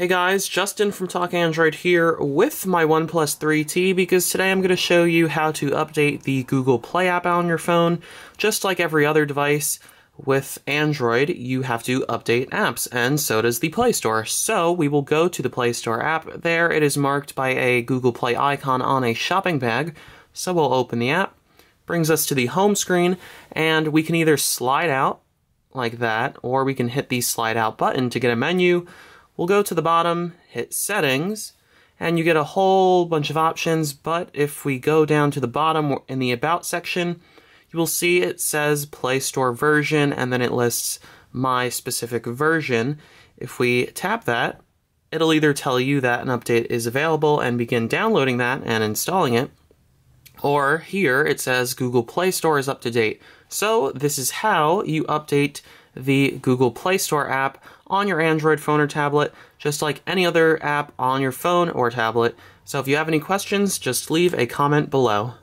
Hey guys, Justin from Talk Android here with my OnePlus 3T because today I'm going to show you how to update the Google Play app on your phone. Just like every other device with Android, you have to update apps, and so does the Play Store. So we will go to the Play Store app. There it is marked by a Google Play icon on a shopping bag. So we'll open the app, brings us to the home screen, and we can either slide out like that, or we can hit the slide out button to get a menu We'll go to the bottom, hit settings, and you get a whole bunch of options, but if we go down to the bottom in the about section, you will see it says Play Store version and then it lists my specific version. If we tap that, it'll either tell you that an update is available and begin downloading that and installing it, or here it says Google Play Store is up to date. So this is how you update the Google Play Store app on your Android phone or tablet, just like any other app on your phone or tablet. So if you have any questions, just leave a comment below.